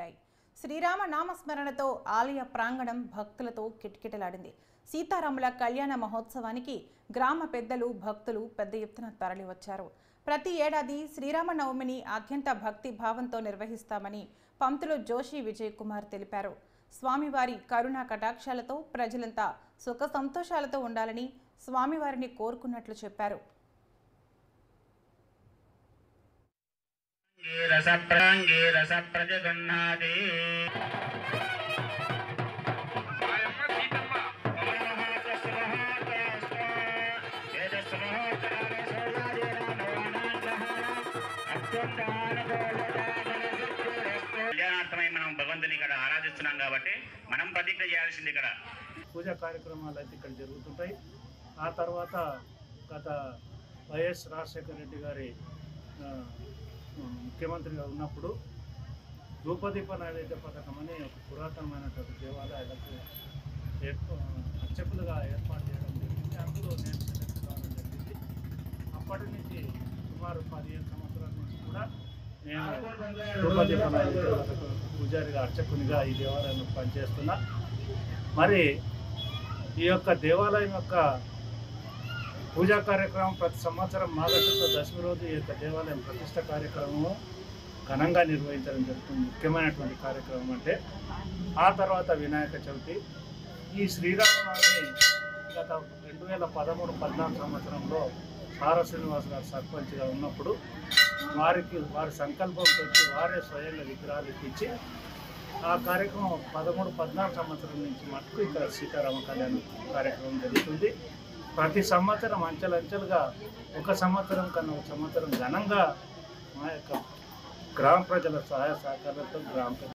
చుట్టాయి శ్రీరామ నామస్మరణతో ఆలయ ప్రాంగణం భక్తులతో కిటకిటలాడింది. సీతారాముల కళ్యాణ మహోత్సవానికి గ్రామ పెద్దలు భక్తులు పెద్ద ఎత్తున తరలివచ్చారు. ప్రతి ఏడాది శ్రీరామనవమిని అత్యంత భక్తి భావంతో నిర్వహిస్తామని పంతులు జోషి విజయ్ కుమార్ తెలిపారు. స్వామివారి కరుణా కటాక్షాలతో ప్రజలంతా సుఖ సంతోషాలతో ఉండాలని స్వామివారిని కోరుకున్నట్లు చెప్పారు. రసప్రాంగే రసప్రజగన్నాదే కళ్యాణార్థమై మనం భగవంతుని ఇక్కడ ఆరాధిస్తున్నాం కాబట్టి మనం ప్రతిజ్ఞ చేయాల్సింది ఇక్కడ. పూజా కార్యక్రమాలు అయితే ఇక్కడ జరుగుతుంటాయి. ఆ తర్వాత గత వైఎస్ రాజశేఖర రెడ్డి గారి ముఖ్యమంత్రిగా ఉన్నప్పుడు ధూపదీప నైవేద్య పథకం అని ఒక పురాతనమైనటువంటి దేవాలయాలకు ఏర్ప అర్చకులుగా ఏర్పాటు చేయడం జరిగింది. అందులో నేను సెలెక్ట్ కావడం జరిగింది. అప్పటి నుంచి సుమారు పదిహేను సంవత్సరాల నుంచి కూడా నేను ధూపదీప నైవేద్య పథకం పూజారిగా అర్చకునిగా ఈ దేవాలయంలో పనిచేస్తున్నా. మరి ఈ యొక్క దేవాలయం యొక్క పూజా కార్యక్రమం ప్రతి సంవత్సరం మాఘశుద్ధ దశమి రోజు ఈ యొక్క దేవాలయం ప్రతిష్ట కార్యక్రమము ఘనంగా నిర్వహించడం జరుగుతుంది. ముఖ్యమైనటువంటి కార్యక్రమం అంటే ఆ తర్వాత వినాయక చవితి. ఈ శ్రీరామనవమి గత రెండు వేల పదమూడు పద్నాలుగు సంవత్సరంలో సార శ్రీనివాస్ గారు సర్పంచ్గా ఉన్నప్పుడు వారికి వారి సంకల్పంతో వారే స్వయంగా విగ్రహాలు ఇప్పించి ఆ కార్యక్రమం పదమూడు పద్నాలుగు సంవత్సరం నుంచి మటుకు ఇక్కడ సీతారామ కళ్యాణం కార్యక్రమం జరుగుతుంది. ప్రతి సంవత్సరం అంచెలంచెలుగా ఒక సంవత్సరం కన్నా ఒక సంవత్సరం ఘనంగా మా యొక్క గ్రామ ప్రజల సహాయ సహకారాలతో గ్రామ